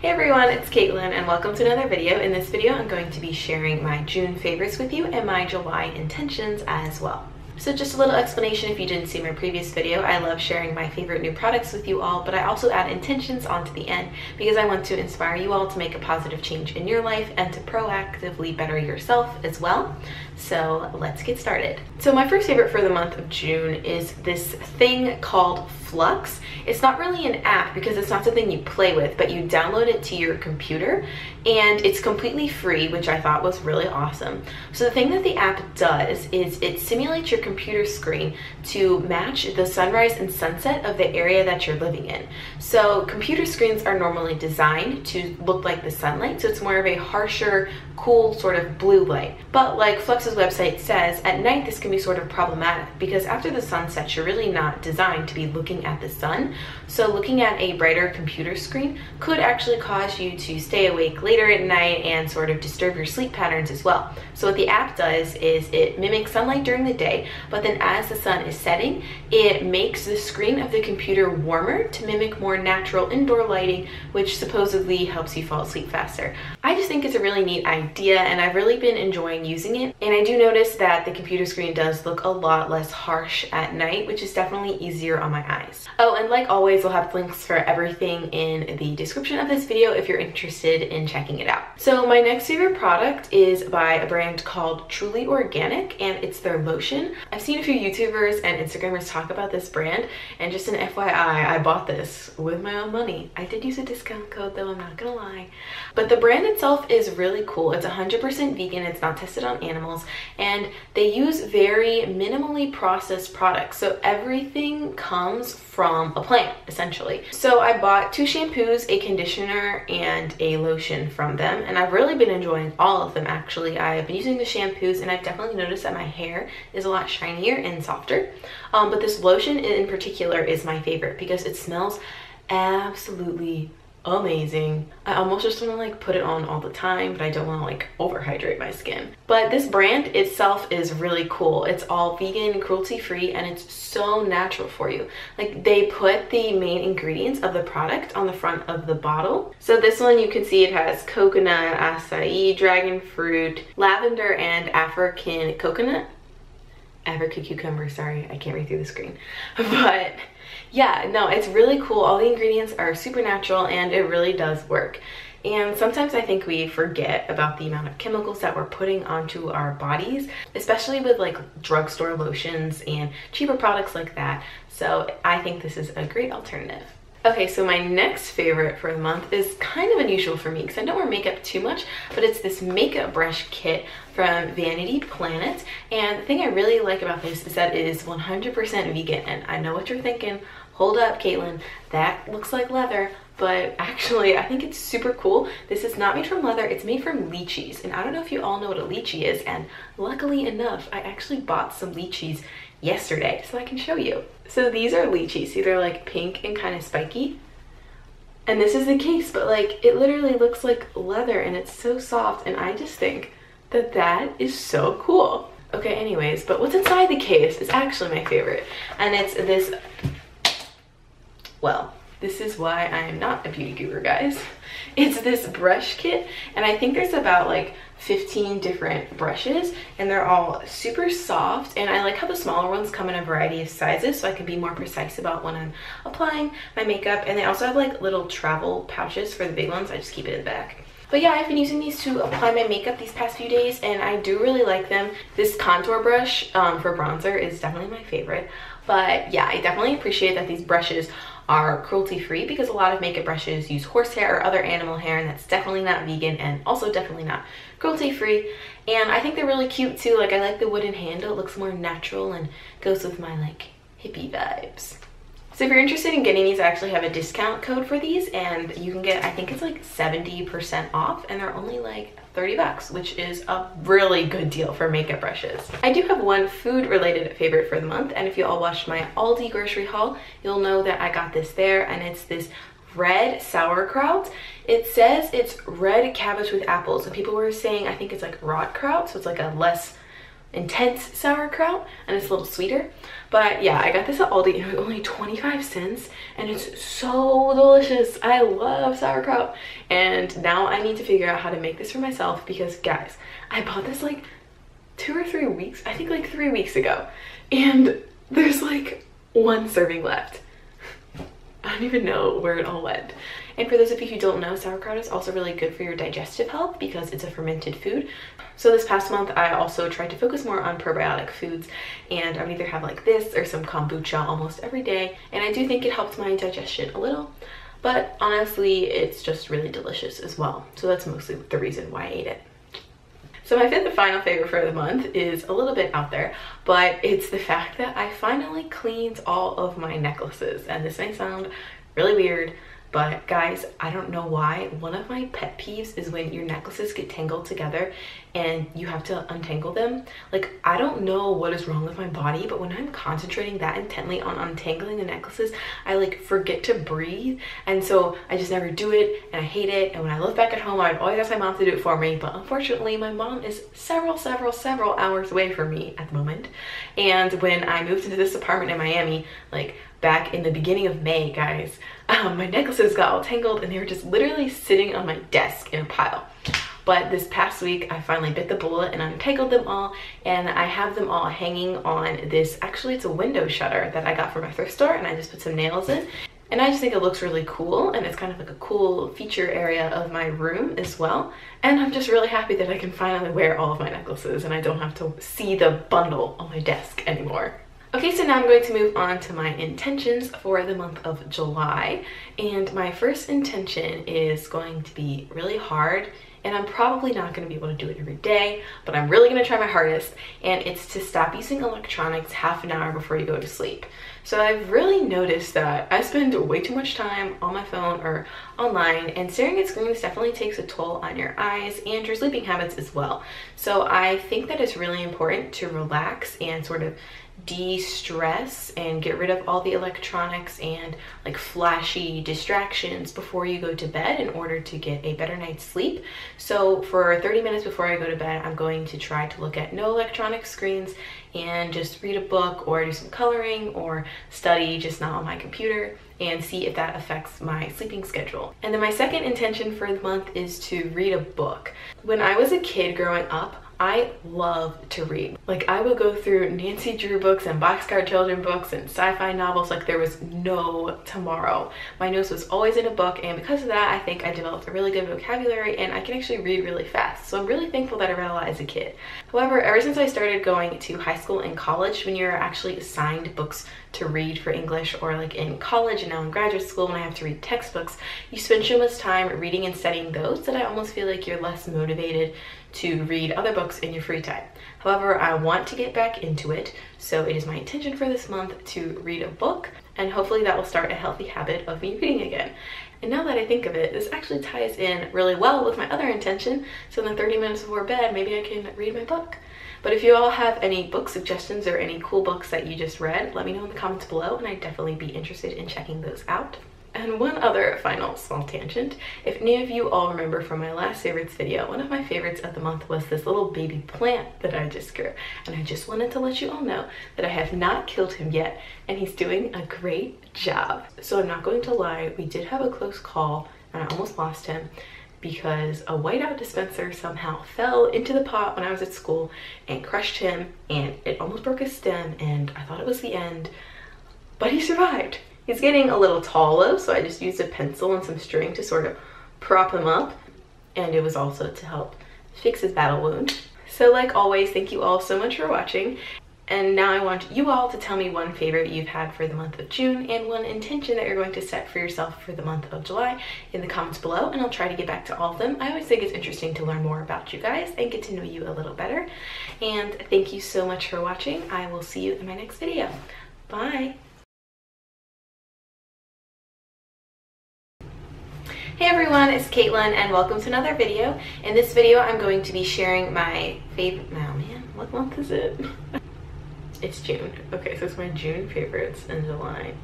Hey everyone, it's Caitlin and welcome to another video. In this video, I'm going to be sharing my June favorites with you and my July intentions as well. So just a little explanation if you didn't see my previous video, I love sharing my favorite new products with you all, but I also add intentions onto the end because I want to inspire you all to make a positive change in your life and to proactively better yourself as well. So let's get started. So my first favorite for the month of June is this thing called f.lux. It's not really an app because it's not something you play with, but you download it to your computer and it's completely free, which I thought was really awesome. So the thing that the app does is it simulates your computer screen to match the sunrise and sunset of the area that you're living in. So computer screens are normally designed to look like the sunlight, so it's more of a harsher, cool sort of blue light. But like f.lux's website says, at night this can be sort of problematic because after the sun sets, you're really not designed to be looking looking at the sun. So looking at a brighter computer screen could actually cause you to stay awake later at night and sort of disturb your sleep patterns as well. So what the app does is it mimics sunlight during the day, but then as the sun is setting, it makes the screen of the computer warmer to mimic more natural indoor lighting, which supposedly helps you fall asleep faster. I just think it's a really neat idea and I've really been enjoying using it. And I do notice that the computer screen does look a lot less harsh at night, which is definitely easier on my eyes. Oh, and like always, we'll have links for everything in the description of this video if you're interested in checking it out. So my next favorite product is by a brand called Truly Organic and it's their lotion. I've seen a few YouTubers and Instagrammers talk about this brand and just an FYI, I bought this with my own money. I did use a discount code though, I'm not gonna lie. But the brand itself is really cool. It's 100% vegan, it's not tested on animals, and they use very minimally processed products. So everything comes from a plant essentially. So I bought two shampoos, a conditioner, and a lotion from them and I've really been enjoying all of them actually. I've been using the shampoos and I've definitely noticed that my hair is a lot shinier and softer. Um, but this lotion in particular is my favorite because it smells absolutely amazing. I almost just want to like put it on all the time, but I don't want to like overhydrate my skin. But this brand itself is really cool. It's all vegan, cruelty free, and it's so natural for you. Like they put the main ingredients of the product on the front of the bottle. So this one you can see it has coconut, acai, dragon fruit, lavender, and African coconut. African cucumber, sorry, I can't read through the screen. But yeah, no, it's really cool. All the ingredients are super natural and it really does work. And sometimes I think we forget about the amount of chemicals that we're putting onto our bodies, especially with like drugstore lotions and cheaper products like that. So I think this is a great alternative. Okay, so my next favorite for the month is kind of unusual for me because I don't wear makeup too much, but it's this makeup brush kit from Vanity Planet. And the thing I really like about this is that it is 100% vegan. And I know what you're thinking, hold up, Caitlin, that looks like leather, but actually I think it's super cool. This is not made from leather, it's made from lychees. And I don't know if you all know what a lychee is, and luckily enough, I actually bought some lychees yesterday, so I can show you. So these are lychees, see they're like pink and kind of spiky. And this is the case, but like it literally looks like leather and it's so soft and I just think that that is so cool. Okay, anyways, but what's inside the case is actually my favorite. And it's this well, this is why I am not a beauty guru, guys. It's this brush kit, and I think there's about like 15 different brushes, and they're all super soft, and I like how the smaller ones come in a variety of sizes, so I can be more precise about when I'm applying my makeup, and they also have like little travel pouches for the big ones. I just keep it in the back. But yeah, I've been using these to apply my makeup these past few days and I do really like them. This contour brush um, for bronzer is definitely my favorite. But yeah, I definitely appreciate that these brushes are cruelty free because a lot of makeup brushes use horsehair or other animal hair and that's definitely not vegan and also definitely not cruelty free and I think they're really cute too. Like I like the wooden handle. It looks more natural and goes with my like hippie vibes so if you're interested in getting these, I actually have a discount code for these and you can get, I think it's like 70% off and they're only like 30 bucks, which is a really good deal for makeup brushes. I do have one food related favorite for the month. And if you all watched my Aldi grocery haul, you'll know that I got this there and it's this red sauerkraut. It says it's red cabbage with apples and people were saying, I think it's like rotkraut. So it's like a less intense sauerkraut and it's a little sweeter. But yeah, I got this at Aldi and it was only 25 cents and it's so delicious. I love sauerkraut. And now I need to figure out how to make this for myself because guys, I bought this like two or three weeks, I think like three weeks ago. And there's like one serving left. I don't even know where it all went. And for those of you who don't know, sauerkraut is also really good for your digestive health because it's a fermented food. So this past month, I also tried to focus more on probiotic foods and I would either have like this or some kombucha almost every day. And I do think it helped my digestion a little, but honestly, it's just really delicious as well. So that's mostly the reason why I ate it. So my fifth and final favorite for the month is a little bit out there, but it's the fact that I finally cleaned all of my necklaces. And this may sound really weird, but guys, I don't know why. One of my pet peeves is when your necklaces get tangled together and you have to untangle them. Like, I don't know what is wrong with my body, but when I'm concentrating that intently on untangling the necklaces, I like forget to breathe. And so I just never do it and I hate it. And when I look back at home, I'd always ask my mom to do it for me. But unfortunately, my mom is several, several, several hours away from me at the moment. And when I moved into this apartment in Miami, like back in the beginning of May, guys, um, my necklaces got all tangled and they were just literally sitting on my desk in a pile. But this past week, I finally bit the bullet and untangled them all. And I have them all hanging on this, actually it's a window shutter that I got from my thrift store and I just put some nails in. And I just think it looks really cool and it's kind of like a cool feature area of my room as well. And I'm just really happy that I can finally wear all of my necklaces and I don't have to see the bundle on my desk anymore. Okay, so now I'm going to move on to my intentions for the month of July. And my first intention is going to be really hard and I'm probably not going to be able to do it every day, but I'm really going to try my hardest, and it's to stop using electronics half an hour before you go to sleep. So I've really noticed that I spend way too much time on my phone or online, and staring at screens definitely takes a toll on your eyes and your sleeping habits as well. So I think that it's really important to relax and sort of de-stress and get rid of all the electronics and like flashy distractions before you go to bed in order to get a better night's sleep. So for 30 minutes before I go to bed, I'm going to try to look at no electronic screens and just read a book or do some coloring or study just not on my computer and see if that affects my sleeping schedule. And then my second intention for the month is to read a book. When I was a kid growing up, I love to read. Like I would go through Nancy Drew books and Boxcar Children books and sci-fi novels like there was no tomorrow. My nose was always in a book and because of that I think I developed a really good vocabulary and I can actually read really fast. So I'm really thankful that I read a lot as a kid. However, ever since I started going to high school and college when you're actually assigned books to read for English or like in college and now in graduate school when I have to read textbooks, you spend so much time reading and studying those that I almost feel like you're less motivated to read other books in your free time. However, I want to get back into it, so it is my intention for this month to read a book, and hopefully that will start a healthy habit of me reading again. And now that I think of it, this actually ties in really well with my other intention, so in the 30 minutes before bed, maybe I can read my book. But if you all have any book suggestions or any cool books that you just read, let me know in the comments below and I'd definitely be interested in checking those out. And one other final small tangent. If any of you all remember from my last favorites video, one of my favorites of the month was this little baby plant that I just grew. And I just wanted to let you all know that I have not killed him yet and he's doing a great job. So I'm not going to lie, we did have a close call and I almost lost him because a whiteout dispenser somehow fell into the pot when I was at school and crushed him and it almost broke his stem and I thought it was the end, but he survived. He's getting a little tall though, so I just used a pencil and some string to sort of prop him up and it was also to help fix his battle wound. So like always, thank you all so much for watching and now I want you all to tell me one favorite you've had for the month of June and one intention that you're going to set for yourself for the month of July in the comments below and I'll try to get back to all of them. I always think it's interesting to learn more about you guys and get to know you a little better. And thank you so much for watching. I will see you in my next video. Bye. Hey everyone, it's Caitlin and welcome to another video. In this video, I'm going to be sharing my favorite, oh man, what month is it? It's June. Okay, so it's my June favorites and July.